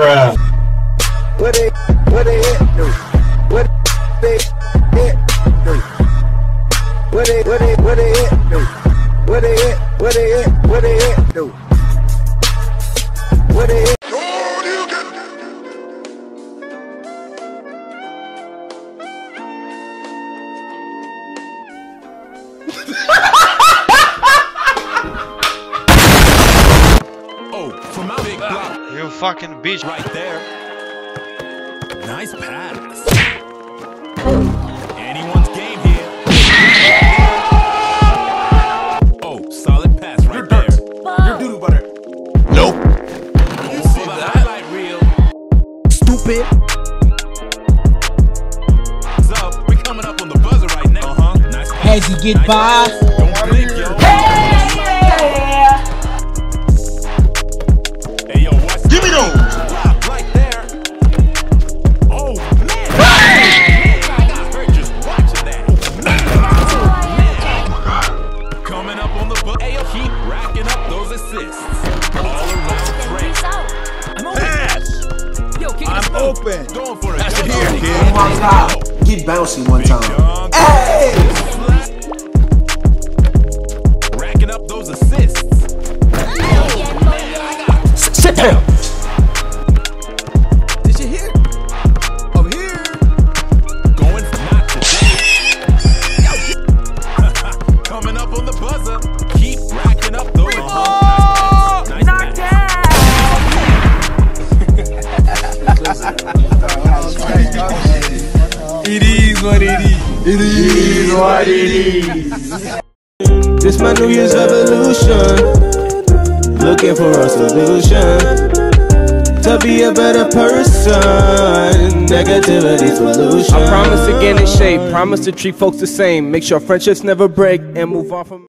what they, what they hit do? What they hit do? What they, what they, what they hit do? What they hit, what they hit, what they hit do? What they hit? Oh, fucking bitch. right there. Nice pass. Anyone's game here. Oh, solid pass right there. You're doodle butter. Nope. For the highlight reel. Stupid. What's up? We're coming up on the buzzer right now. Uh huh. Nice pass. As he get Nice by. Keep racking up those assists. All around Trey. Pass. I'm open. Going for it. That's it here, kid. Oh my god. Get bouncy one time. Hey! Racking up those assists. Is what it is. It is what it is. This my New Year's revolution. Looking for a solution. To be a better person. Negativity solution. I promise to get in shape. Promise to treat folks the same. Make sure friendships never break and move on from.